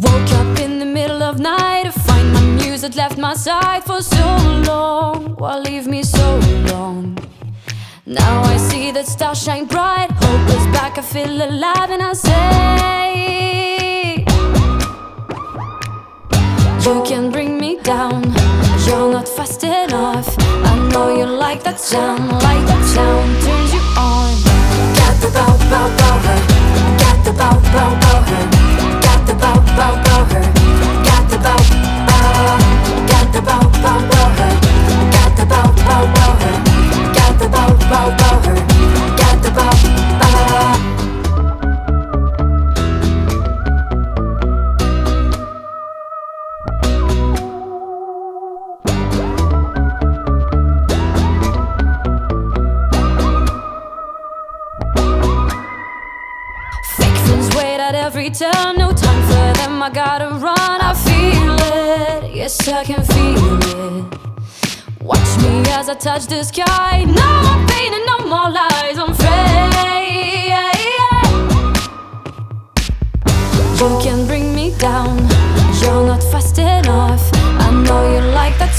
Woke up in the middle of night to find my muse had left my side for so long. Why leave me so long? Now I see that stars shine bright. Hope is back, I feel alive, and I say, You can bring me down. You're not fast enough. I know you like that sound, like that sound every turn, no time for them. I gotta run. I feel it, yes I can feel it. Watch me as I touch the sky. No more pain and no more lies. I'm free. You can bring me down. You're not fast enough. I know you like that